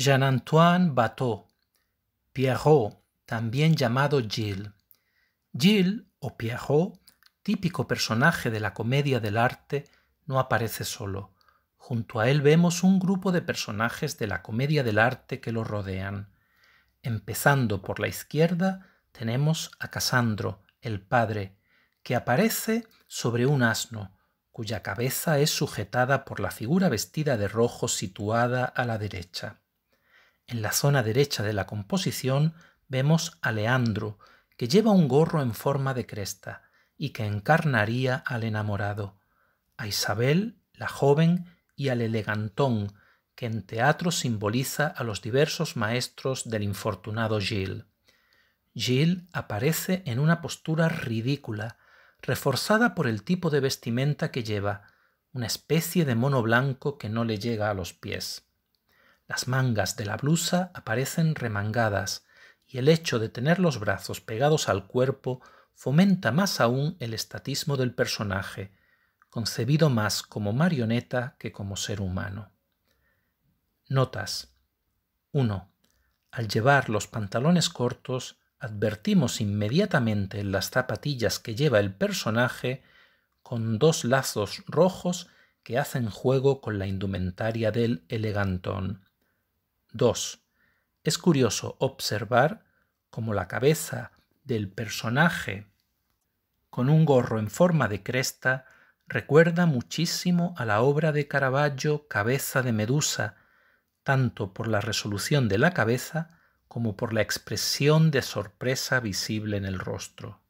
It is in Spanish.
Jean-Antoine Bateau, Pierrot, también llamado Gilles. Gilles o Pierrot, típico personaje de la comedia del arte, no aparece solo. Junto a él vemos un grupo de personajes de la comedia del arte que lo rodean. Empezando por la izquierda, tenemos a Casandro, el padre, que aparece sobre un asno, cuya cabeza es sujetada por la figura vestida de rojo situada a la derecha. En la zona derecha de la composición vemos a Leandro, que lleva un gorro en forma de cresta y que encarnaría al enamorado, a Isabel, la joven, y al elegantón, que en teatro simboliza a los diversos maestros del infortunado Gilles. Gilles aparece en una postura ridícula, reforzada por el tipo de vestimenta que lleva, una especie de mono blanco que no le llega a los pies. Las mangas de la blusa aparecen remangadas, y el hecho de tener los brazos pegados al cuerpo fomenta más aún el estatismo del personaje, concebido más como marioneta que como ser humano. Notas 1. Al llevar los pantalones cortos, advertimos inmediatamente en las zapatillas que lleva el personaje con dos lazos rojos que hacen juego con la indumentaria del elegantón. 2. Es curioso observar cómo la cabeza del personaje con un gorro en forma de cresta recuerda muchísimo a la obra de Caravaggio Cabeza de Medusa, tanto por la resolución de la cabeza como por la expresión de sorpresa visible en el rostro.